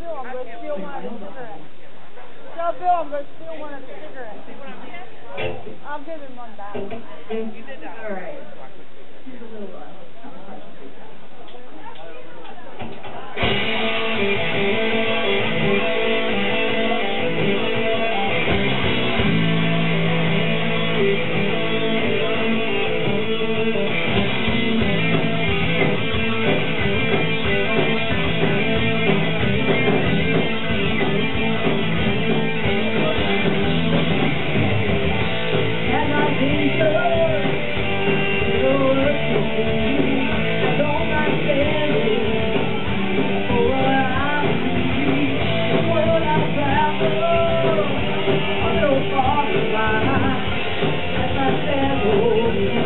Tell Bill I'm going to steal one of his cigarettes. Tell Bill I'm going to steal one of his cigarettes. I'll give him one back. All right. Senhor.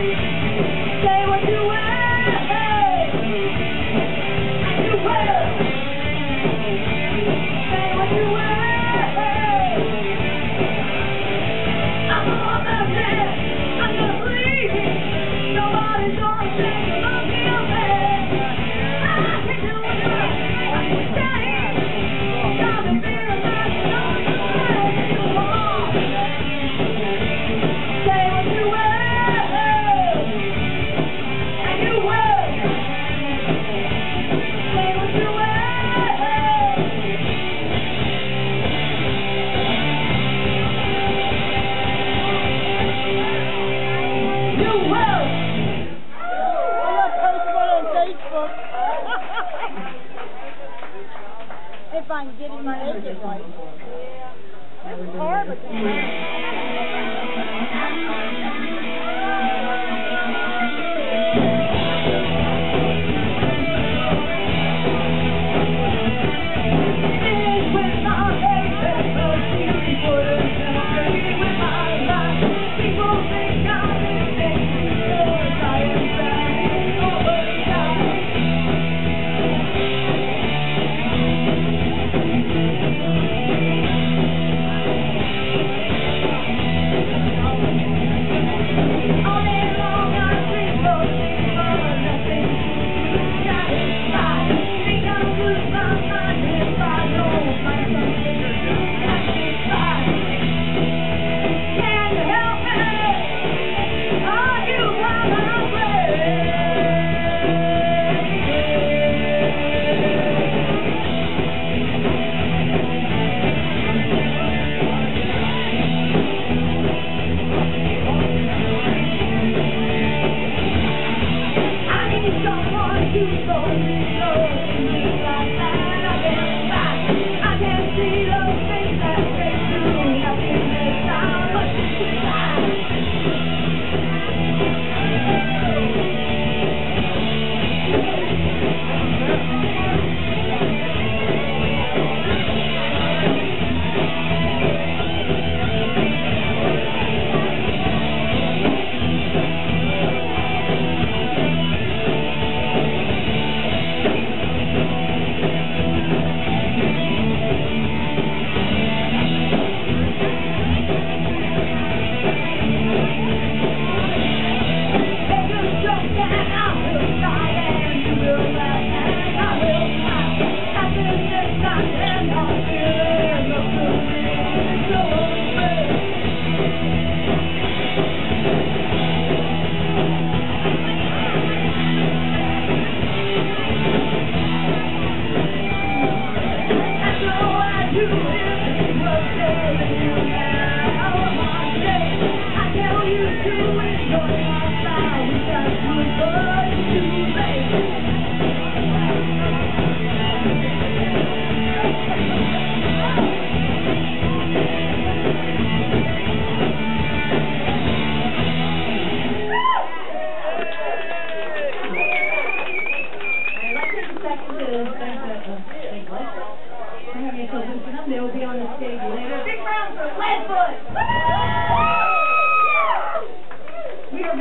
Say what you want. Hard,